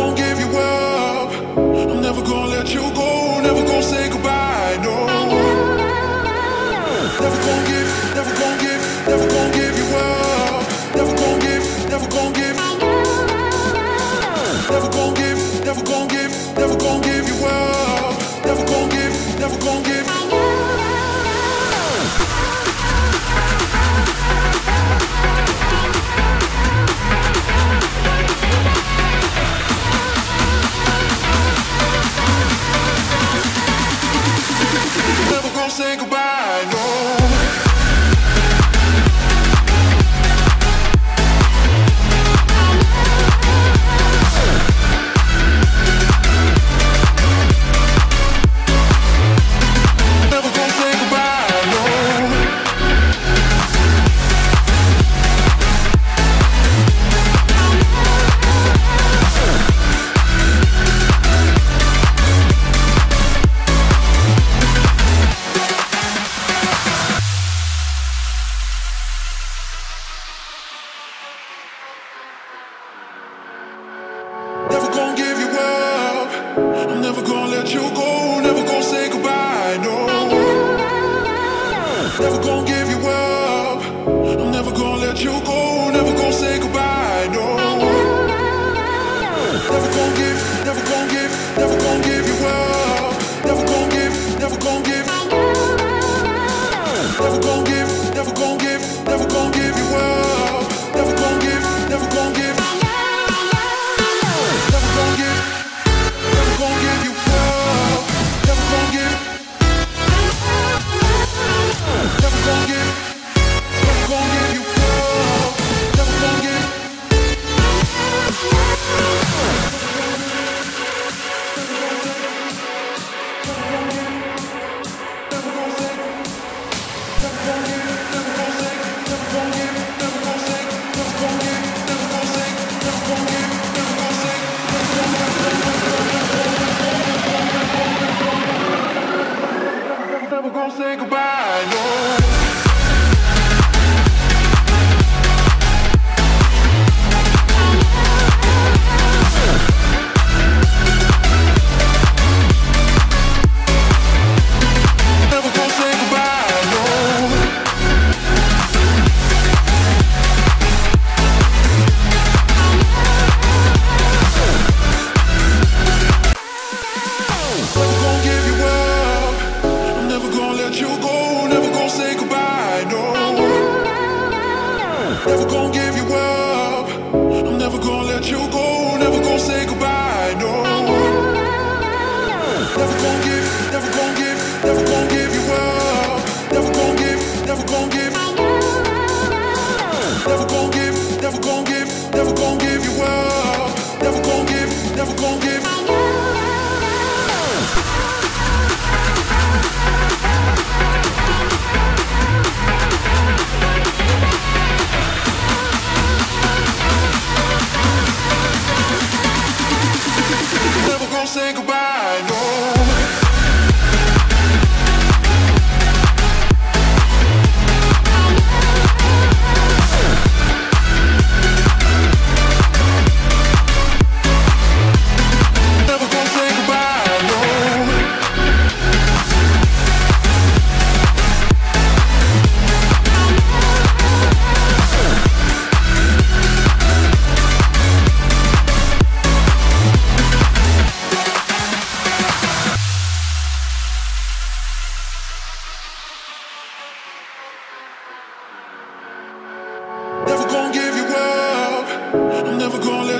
gonna give you up. I'm never gonna let you go. Never gonna say goodbye. No. Never gonna give. Never gonna give. Never gonna give you up. Never gonna give. Never gonna give. Never gonna give. Never gonna give you up. let you go, never gonna say goodbye, no. Never gonna get never gonna give, never gon' give, never gon' give.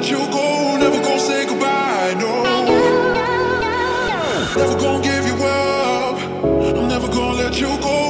let you go, never gonna say goodbye, no. Never gonna give you up, I'm never gonna let you go.